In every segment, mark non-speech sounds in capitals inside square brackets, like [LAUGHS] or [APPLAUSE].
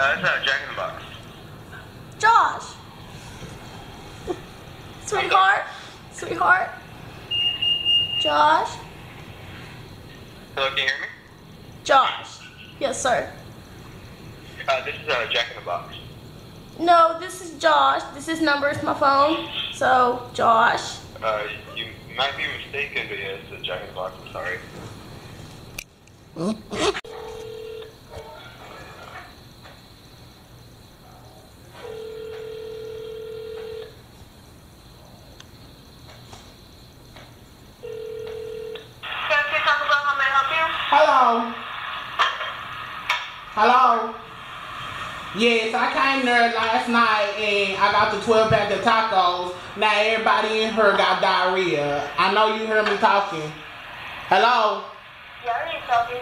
Uh, it's uh, Jack in the Box. Josh. Sweetheart. Sweetheart. Josh. Hello, can you hear me? Josh. Yes, sir. Uh, this is uh, Jack in the Box. No, this is Josh. This is number is my phone. So, Josh. Uh, you might be mistaken, but yeah, it's Jack in the Box. I'm sorry. Hello. Hello. Yes, I came there last night and I got the 12 pack of tacos. Now everybody in here got diarrhea. I know you hear me talking. Hello. Yeah, I ain't talking.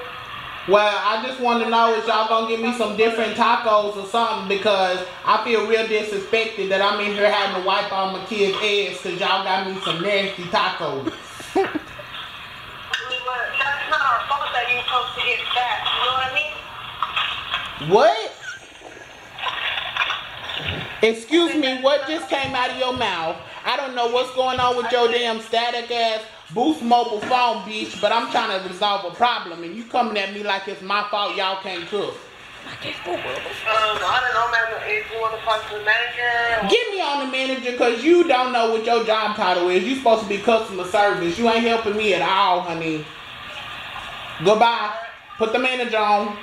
Well, I just want to know if y'all gonna give me some different tacos or something because I feel real disrespected that I'm in here having to wipe all my kids' ass because y'all got me some nasty tacos. [LAUGHS] What? Excuse me, what just came out of your mouth? I don't know what's going on with your damn static ass Boost mobile phone, bitch, but I'm trying to resolve a problem and you coming at me like it's my fault y'all can't cook. Um, I don't know, man. If you want to talk to the manager. Get me on the manager because you don't know what your job title is. You supposed to be customer service. You ain't helping me at all, honey. Goodbye. Put the manager on.